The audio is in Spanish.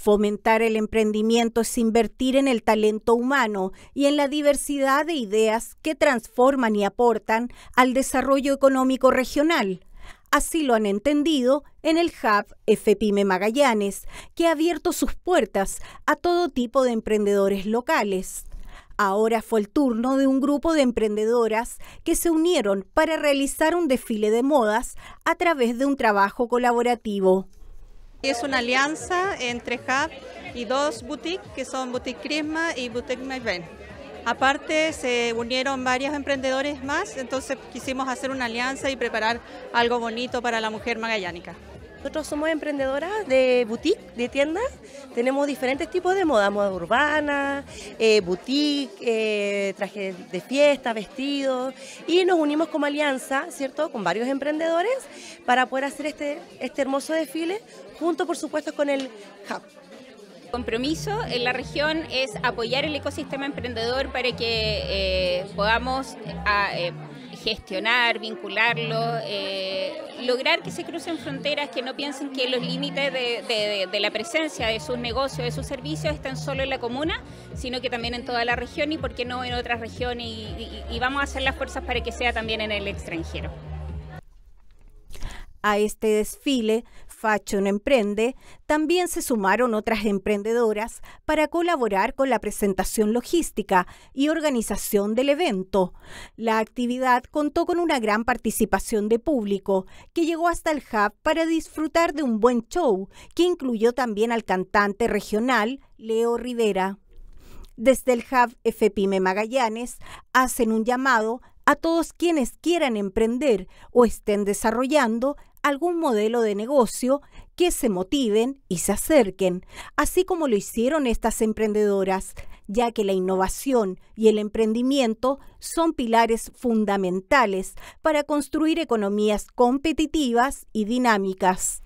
Fomentar el emprendimiento es invertir en el talento humano y en la diversidad de ideas que transforman y aportan al desarrollo económico regional. Así lo han entendido en el Hub FPIME Magallanes, que ha abierto sus puertas a todo tipo de emprendedores locales. Ahora fue el turno de un grupo de emprendedoras que se unieron para realizar un desfile de modas a través de un trabajo colaborativo. Es una alianza entre Hub y dos boutiques, que son Boutique Crisma y Boutique Mayben. Aparte, se unieron varios emprendedores más, entonces quisimos hacer una alianza y preparar algo bonito para la mujer magallánica. Nosotros somos emprendedoras de boutique, de tiendas. Tenemos diferentes tipos de moda, moda urbana, eh, boutique, eh, trajes de fiesta, vestidos. Y nos unimos como alianza, ¿cierto?, con varios emprendedores para poder hacer este, este hermoso desfile, junto, por supuesto, con el Hub compromiso en la región es apoyar el ecosistema emprendedor para que eh, podamos eh, gestionar, vincularlo, eh, lograr que se crucen fronteras, que no piensen que los límites de, la presencia de sus negocios, de sus servicios están solo en la comuna, sino que también en toda la región y por qué no en otras regiones y vamos a hacer las fuerzas para que sea también en el extranjero. A este desfile, Fashion Emprende, también se sumaron otras emprendedoras para colaborar con la presentación logística y organización del evento. La actividad contó con una gran participación de público que llegó hasta el hub para disfrutar de un buen show que incluyó también al cantante regional Leo Rivera. Desde el Hub FPIME Magallanes hacen un llamado a todos quienes quieran emprender o estén desarrollando algún modelo de negocio que se motiven y se acerquen, así como lo hicieron estas emprendedoras, ya que la innovación y el emprendimiento son pilares fundamentales para construir economías competitivas y dinámicas.